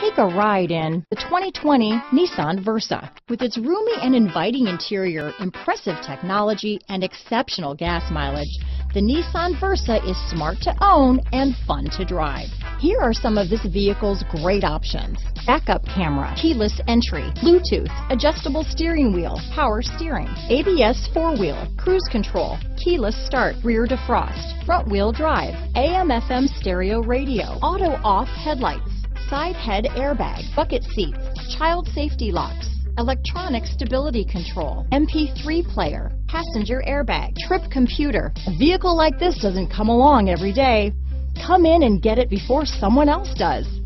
Take a ride in the 2020 Nissan Versa. With its roomy and inviting interior, impressive technology, and exceptional gas mileage, the Nissan Versa is smart to own and fun to drive. Here are some of this vehicle's great options. Backup camera, keyless entry, Bluetooth, adjustable steering wheel, power steering, ABS four-wheel, cruise control, keyless start, rear defrost, front wheel drive, AM FM stereo radio, auto off headlights, side head airbag, bucket seats, child safety locks, electronic stability control, MP3 player, passenger airbag, trip computer. A vehicle like this doesn't come along every day. Come in and get it before someone else does.